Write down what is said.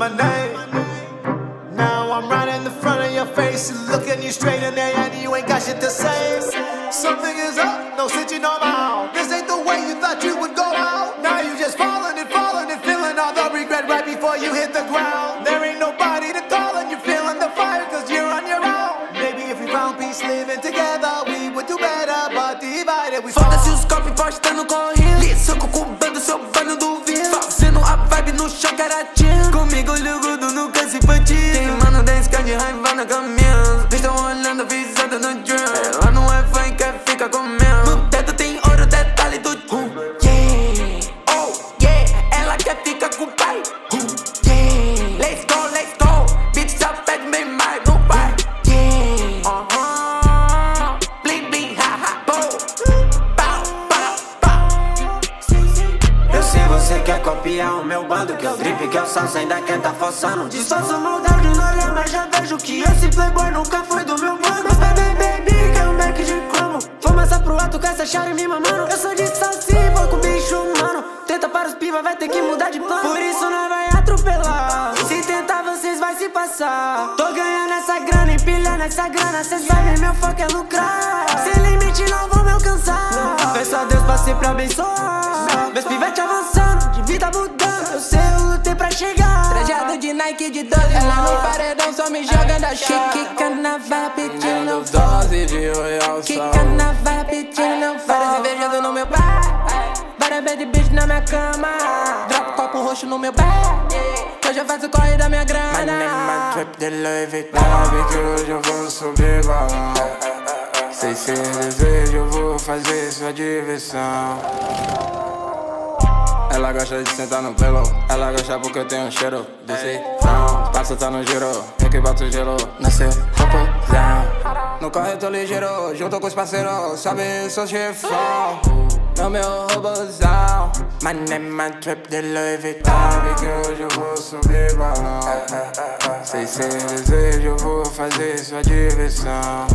my name. Now I'm right in the front of your face, looking you straight in the eye, and you ain't got shit to say. Something is up, no sitting on out. This ain't the way you thought you would go out. Now you just falling and falling and feeling all the regret right before you hit the ground. There ain't nobody to call, and you're feeling the fire, cause you're on your own. Maybe if we found peace living together, we would do better, but divided we fall. Foda-se os copos postando correndo Soco com banda, seu Eu sei você quer copiar o meu bando Que eu drip, que eu salsa, ainda quer tá forçando. Disfarça maldade no olhar, mas já vejo que esse playboy nunca foi do meu bando. Mas baby, baby, quer um Mac de cromo. Vou massar pro alto com essa chave me mamando. Eu sou de salsi, vou com bicho humano. Tenta para os piva, vai ter que mudar de plano. Por isso não passar. Tô ganhando essa grana, empilhando essa grana Cês sabem, meu foco é lucrar. Sem limite, não vou me alcançar. Peço a Deus pra sempre abençoar. Meus pivete avançando, de vida mudando. Eu sei, eu lutei pra chegar. Trajado de Nike de 12 Ela no paredão só me jogando a chave. Que carnaval pedindo Dose de royal Que carnaval pedindo Várias invejando no meu bar Várias bad bitch na minha cama. Dropo copo roxo no meu bar Eu já faço corre da minha My name, my grana trip de Louis Vuitton Sabe que hoje eu vou subir balão Sei se desejo, eu vou fazer sua diversão. Ela gosta de sentar no pelo. Ela gosta porque eu tenho um cheiro de cifrão Passa tá no giro, eu que bato gelo Nasceu raposão No corre tô ligeiro, junto com os parceiros Sabe, sou chefão No meu robozão My name, my trip de Louis Vuitton. Sabe que hoje eu vou subir balão. Sei se desejo, eu vou fazer sua diversão